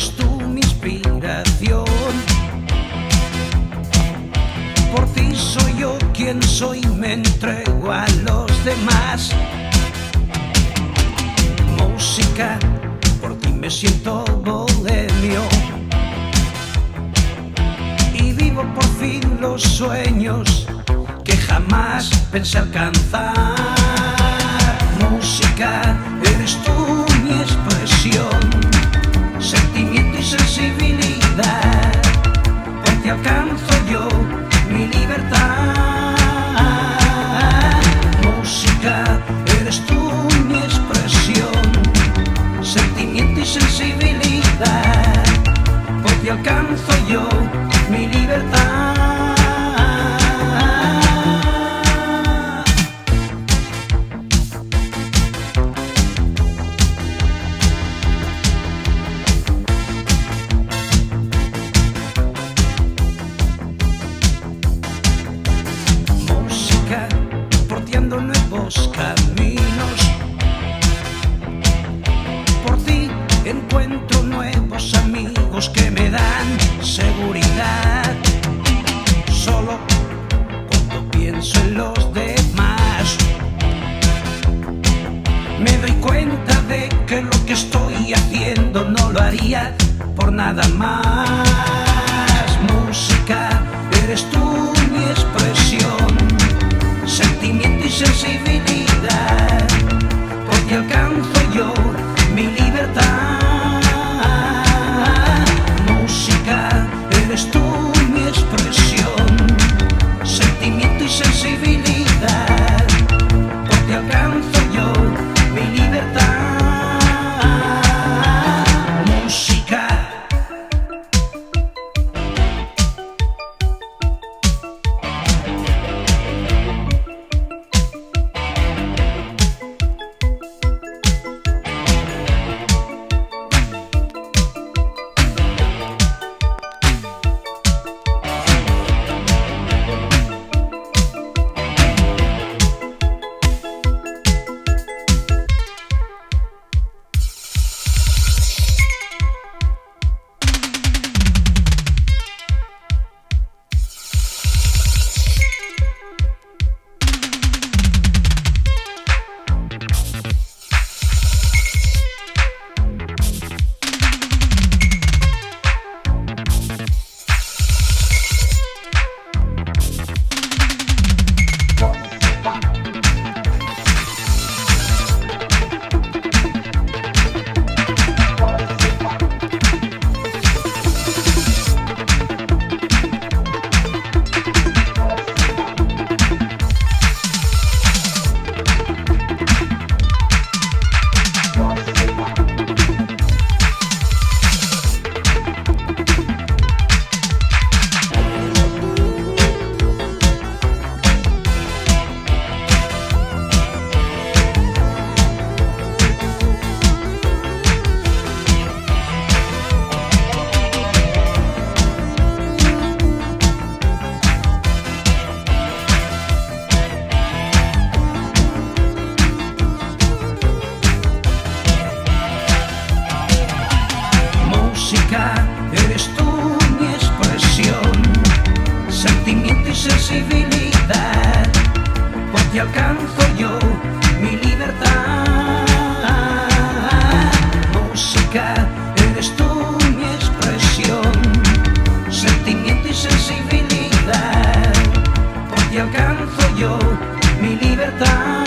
tú mi inspiración. Por ti soy yo quien soy, me entrego a los demás. Música, por ti me siento bohemio. Y vivo por fin los sueños que jamás pensé alcanzar. Música, eres tú mi expresión, eres tú mi expresión, sentimiento y sensibilidad. Por ti alcanzo lo haría por nada más. Música, eres tú mi expresión, sentimiento y sensibilidad, flexibilidad, porque alcanzo yo mi libertad. Música, eres tú mi expresión, sentimiento y sensibilidad, porque alcanzo yo mi libertad.